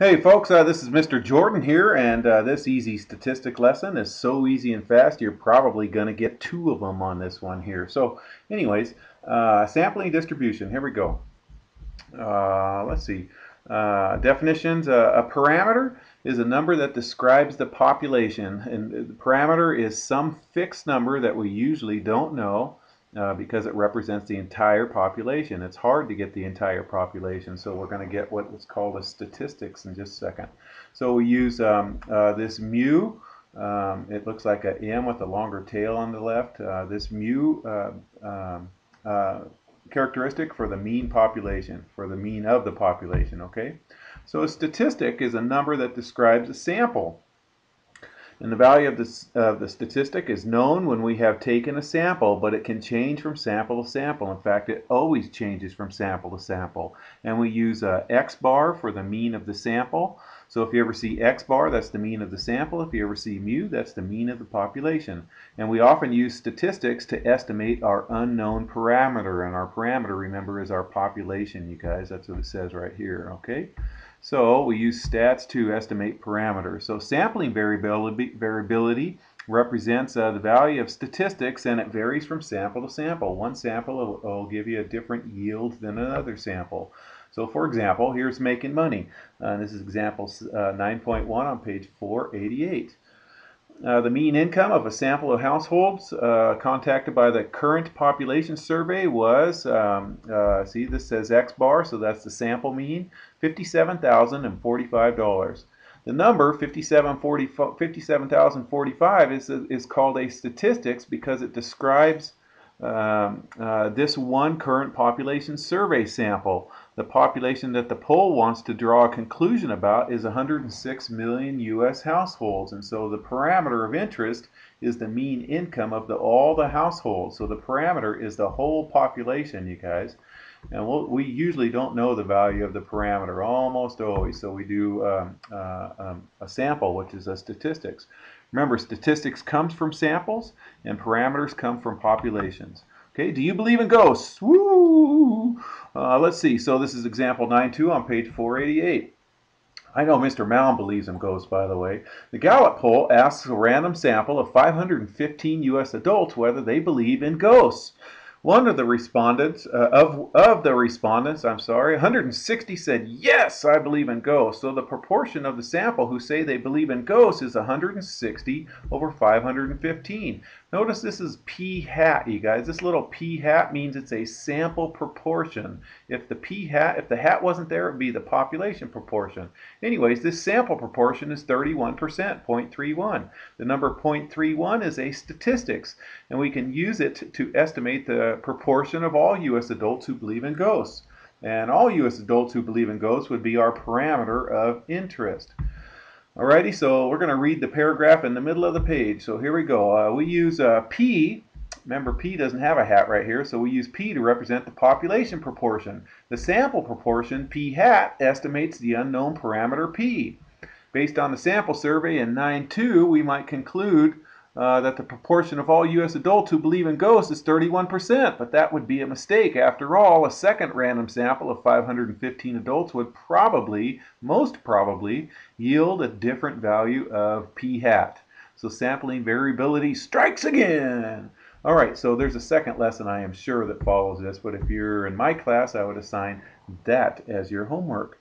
Hey folks, uh, this is Mr. Jordan here, and uh, this easy statistic lesson is so easy and fast you're probably going to get two of them on this one here. So anyways, uh, sampling distribution, here we go. Uh, let's see. Uh, definitions, uh, a parameter is a number that describes the population, and the parameter is some fixed number that we usually don't know uh, because it represents the entire population. It's hard to get the entire population, so we're going to get what is called a statistics in just a second. So we use um, uh, this mu. Um, it looks like a M with a longer tail on the left. Uh, this mu uh, um, uh, characteristic for the mean population, for the mean of the population, okay? So a statistic is a number that describes a sample. And the value of, this, of the statistic is known when we have taken a sample, but it can change from sample to sample. In fact, it always changes from sample to sample. And we use x bar for the mean of the sample. So if you ever see x bar, that's the mean of the sample. If you ever see mu, that's the mean of the population. And we often use statistics to estimate our unknown parameter. And our parameter, remember, is our population, you guys. That's what it says right here, okay? So we use stats to estimate parameters. So sampling variability, represents uh, the value of statistics and it varies from sample to sample. One sample will, will give you a different yield than another sample. So for example, here's making money. Uh, this is example uh, 9.1 on page 488. Uh, the mean income of a sample of households uh, contacted by the current population survey was, um, uh, see this says X bar, so that's the sample mean, $57,045. The number 57,045 is, is called a statistics because it describes um, uh, this one current population survey sample. The population that the poll wants to draw a conclusion about is 106 million U.S. households, and so the parameter of interest is the mean income of the, all the households. So the parameter is the whole population, you guys. And we'll, we usually don't know the value of the parameter, almost always. So we do um, uh, um, a sample, which is a statistics. Remember, statistics comes from samples, and parameters come from populations. Okay, do you believe in ghosts? Woo! Uh, let's see. So this is example 9.2 on page 488. I know Mr. Mound believes in ghosts, by the way. The Gallup poll asks a random sample of 515 U.S. adults whether they believe in ghosts. One of the respondents, uh, of, of the respondents, I'm sorry, 160 said, yes, I believe in ghosts. So the proportion of the sample who say they believe in ghosts is 160 over 515. Notice this is p hat, you guys. This little p hat means it's a sample proportion. If the p hat, if the hat wasn't there, it would be the population proportion. Anyways, this sample proportion is 31%, 0.31. The number 0.31 is a statistics, and we can use it to estimate proportion of all U.S. adults who believe in ghosts. And all U.S. adults who believe in ghosts would be our parameter of interest. Alrighty, so we're going to read the paragraph in the middle of the page. So here we go. Uh, we use uh, P. Remember, P doesn't have a hat right here, so we use P to represent the population proportion. The sample proportion, P hat, estimates the unknown parameter P. Based on the sample survey in 9.2, we might conclude uh, that the proportion of all U.S. adults who believe in ghosts is 31%, but that would be a mistake. After all, a second random sample of 515 adults would probably, most probably, yield a different value of p hat. So sampling variability strikes again. All right, so there's a second lesson I am sure that follows this, but if you're in my class, I would assign that as your homework.